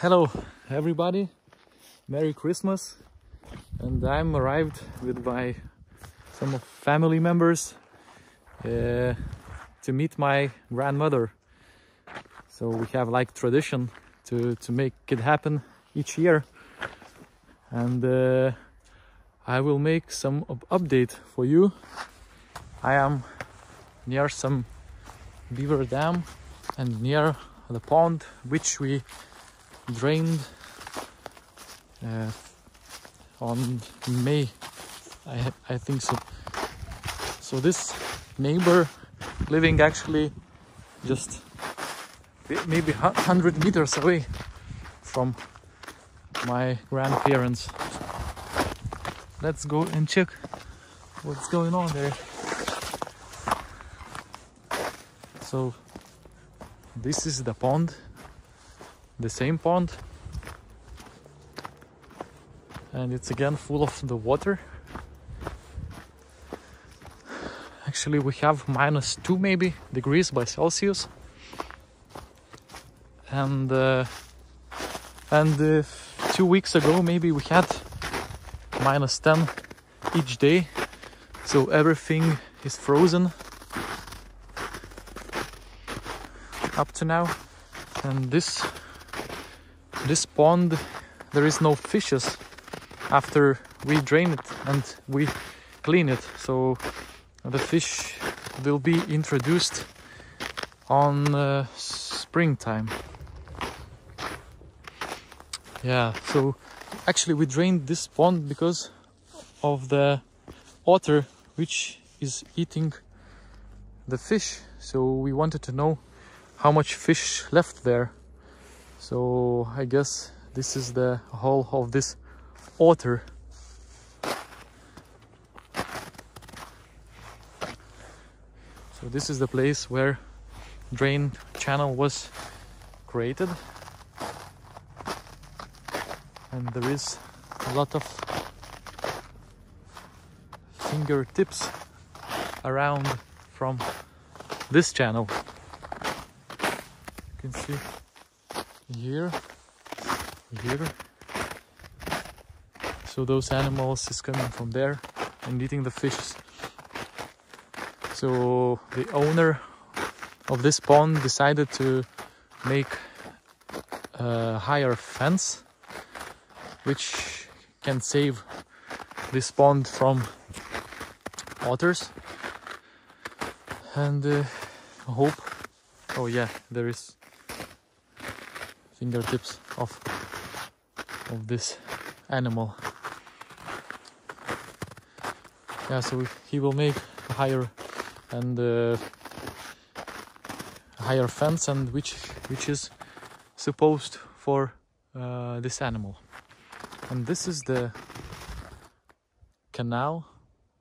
Hello everybody, Merry Christmas and I'm arrived with my some family members uh, to meet my grandmother. So we have like tradition to, to make it happen each year and uh, I will make some update for you. I am near some beaver dam and near the pond which we drained uh, on May I, I think so. So this neighbor living actually just maybe 100 meters away from my grandparents. Let's go and check what's going on there. So this is the pond the same pond. And it's again full of the water. Actually we have minus two maybe degrees by celsius. And uh, and uh, two weeks ago maybe we had minus 10 each day. So everything is frozen up to now. And this this pond there is no fishes after we drain it and we clean it. So the fish will be introduced on uh, springtime. Yeah so actually we drained this pond because of the otter which is eating the fish. So we wanted to know how much fish left there so I guess this is the hole of this otter. So this is the place where drain channel was created. And there is a lot of fingertips around from this channel. You can see here here. So those animals is coming from there and eating the fishes. So the owner of this pond decided to make a higher fence which can save this pond from otters and uh, hope oh yeah there is fingertips of of this animal. Yeah so he will make a higher and uh, higher fence and which which is supposed for uh, this animal. And this is the canal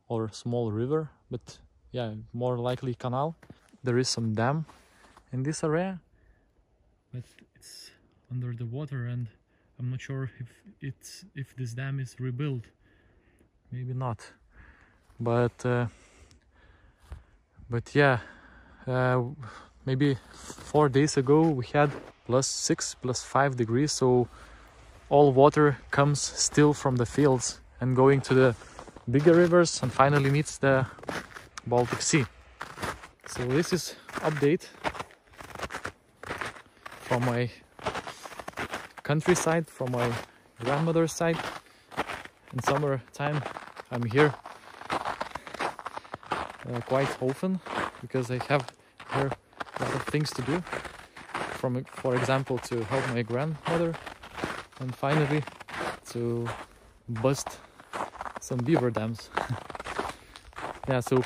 or small river but yeah more likely canal. There is some dam in this area but it's under the water and I'm not sure if it's if this dam is rebuilt. Maybe not. But uh, but yeah uh, maybe four days ago we had plus six plus five degrees so all water comes still from the fields and going to the bigger rivers and finally meets the Baltic Sea. So this is update from my countryside from my grandmother's side. In summer time I'm here uh, quite often because I have here a lot of things to do. From for example to help my grandmother and finally to bust some beaver dams. Yeah so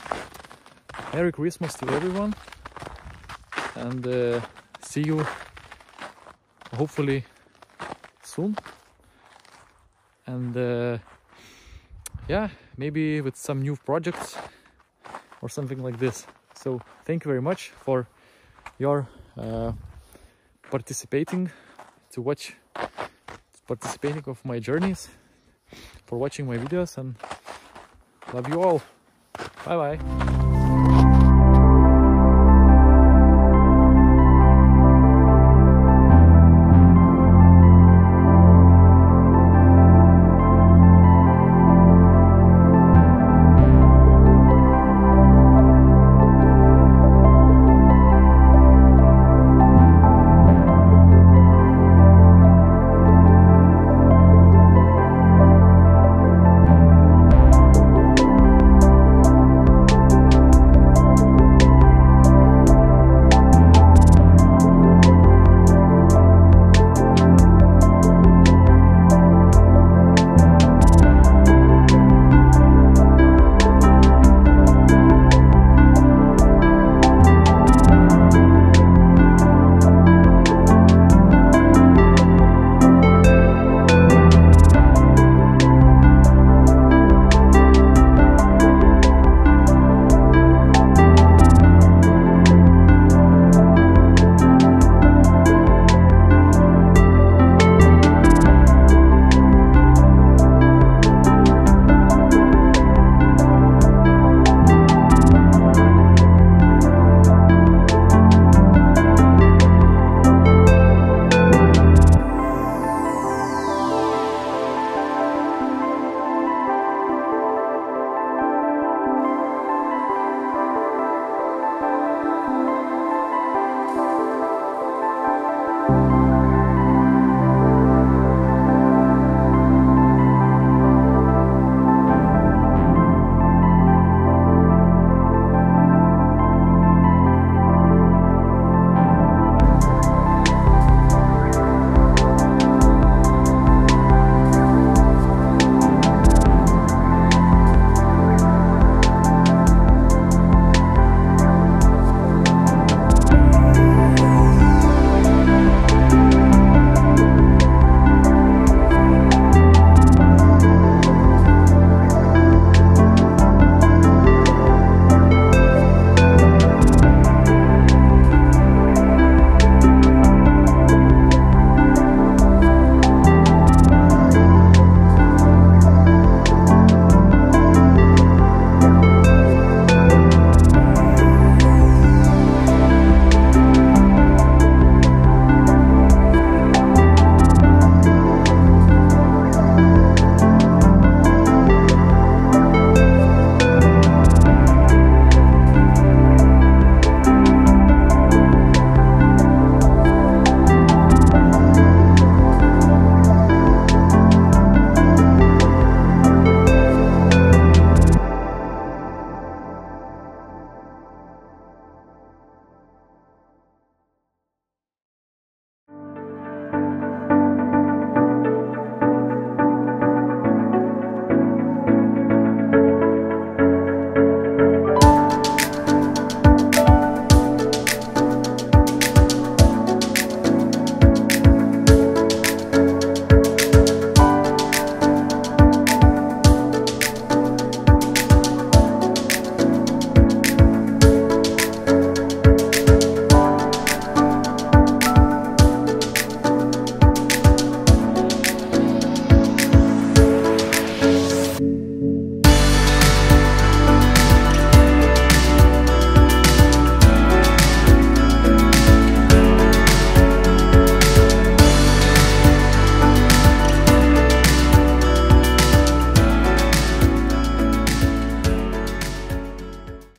merry christmas to everyone and uh, see you hopefully soon and uh, yeah maybe with some new projects or something like this. So thank you very much for your uh, participating to watch participating of my journeys for watching my videos and love you all. Bye bye